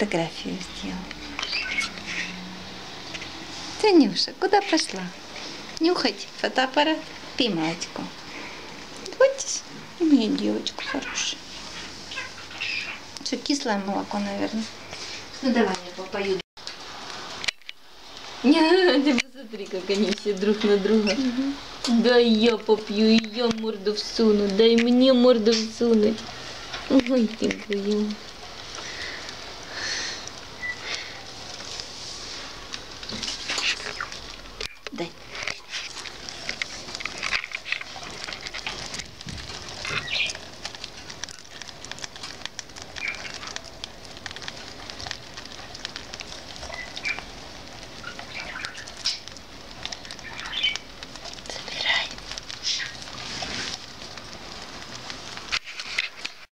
фотографию сделал. Танюша, куда пошла? Нюхать фотоаппарат, пей молочко. Будешь? У меня девочка хорошая. Что, кислое молоко, наверное. Ну давай я попою. Не, ты посмотри, как они все друг на друга. Дай я попью, я морду всуну. Дай мне морду всунуть. Ой, ты моя. gente.